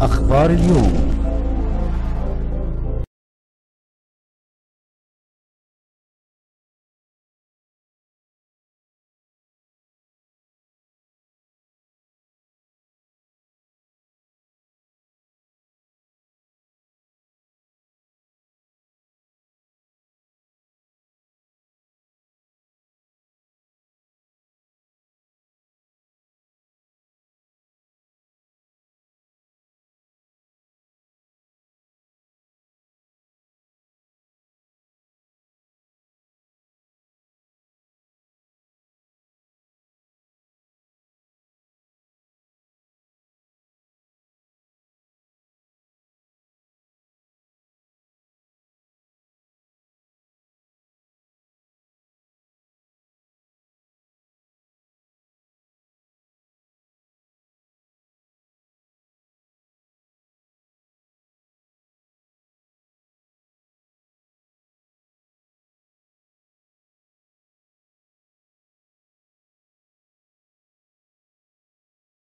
أخبار اليوم.